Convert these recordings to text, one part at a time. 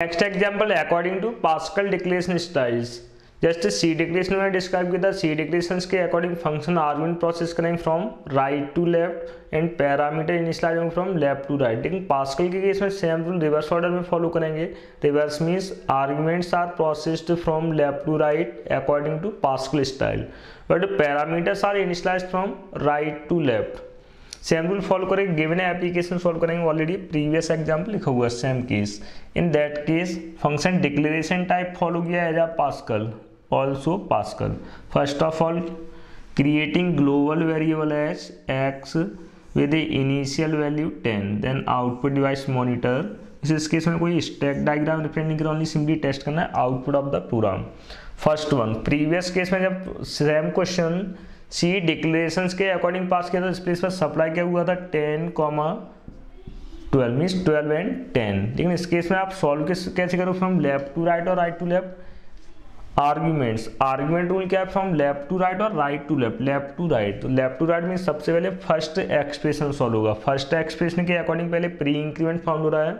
Next example according to Pascal declaration styles just C declaration में describe किया था C declaration के according function argument process करेंगे from right to left and parameter initializing from left to right लेकिन Pascal के case में same rule reverse order में follow करेंगे reverse means arguments are processed from left to right according to Pascal style but parameters are initialize from right to left same rule follow करेंगे given application solve करेंगे already previous example लिखा हुआ है same case in that case function declaration type follow किया as a Pascal also Pascal. First of all, creating global variable as x with the initial value 10 then output device monitor. इस case में कोई stack diagram represent नहीं करना only simply test करना है output of the program first one previous case में जब same question C declaration के अकॉर्डिंग पास किया था इस प्लेस पर सप्लाई क्या हुआ था? Ten comma twelve means twelve and ten. लेकिन इस केस में आप सॉल्व कैसे करो फ्रॉम लेफ़्ट टू राइट और right to left arguments argument rule क्या है? फ्रॉम लेफ़्ट टू राइट और right to left left to right तो लेफ़्ट टू राइट में सबसे पहले फ़र्स्ट एक्सप्रेशन सॉल्व होगा। फ़र्स्ट एक्सप्रेशन के अकॉर्डिंग पहले प्री इंक्रीमेंट फॉर्म हो रहा है।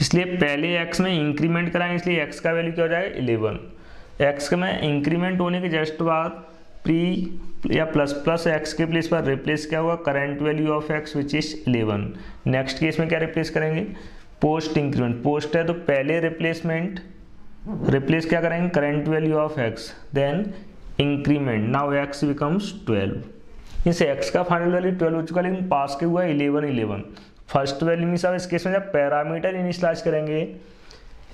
इसलिए पहले एक्स में इंक्रीमेंट कराएँगे इसलिए एक्स का वैल्यू क्या हो जाएगा? इलेवन एक्स में इंक्रीमेंट होने के जस्ट बाद प्री या प्लस प्लस एक्स के प्लेस पर रिप्लेस क्या हुआ? Current value of x which is eleven next case में क्या रिप्लेस करेंगे? पोस्ट इंक्रीमेंट पोस्ट है तो पहले रिप्लेसमेंट रिप्लेस क्या करेंगे? Current value of x then increment now x becomes twelve इसे एक्स का फाइनल वैल्यू ट्वेल्व हो चुका, लेकिन पास के हुआ? Eleven eleven first value mean इस केस में जब पैरामीटर इनिशलाइज करेंगे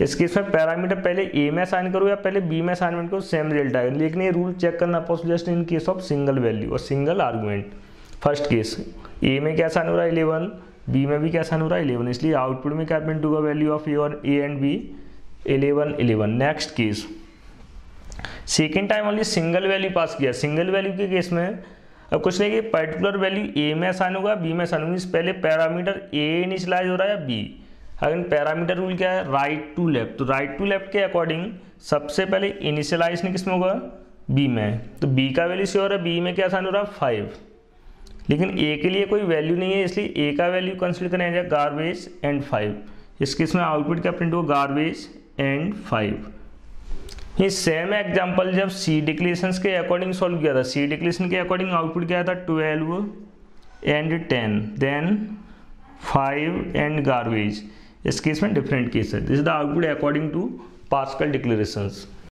इस केस में पैरामीटर पहले ए में साइन करो या पहले बी में साइन करो सेम रिज़ल्ट आएगा लेकिन ये रूल चेक करना possible just in case of single value और single argument first case A में क्या साइन हो रहा है? इलेवन। बी में भी क्या साइन हो रहा है? इलेवन। इसलिए आउटपुट में क्या प्रिंट होगा? वैल्यू ऑफ़ ए और A and B eleven eleven. Next case second time only single value pass किया। सिंगल वैल्यू के केस में अब कुछ नहीं, कि पर्टिकुलर वैल्यू ए में आसान होगा बी में आसान होगा। पहले पैरामीटर ए इनिशलाइज हो रहा है या बी अगर पैरामीटर रूल क्या है? राइट टू लेफ़्ट तो राइट टू लेफ़्ट के अकॉर्डिंग सबसे पहले इनिशियलाइज नहीं किसमें होगा? बी में। तो बी का वैल्यू से हो बी में क्या आसान हो रहा? है फाइव लेकिन ए के लिए कोई वैल्यू नहीं है, इसलिए ए का वैल्यू कंसिडर करें गार्बेज एंड फाइव इस केस में आउटपुट क्या प्रिंट होगा? गार्बेज एंड फाइव ये सेम एग्ज़ाम्पल जब सी डिक्लेशन के अकॉर्डिंग सॉल्व किया था। सी डिक्लेशन के अकॉर्डिंग आउटपुट क्या था? Twelve and ten then five and garbage This case meant different cases. This is the output according to Pascal declarations.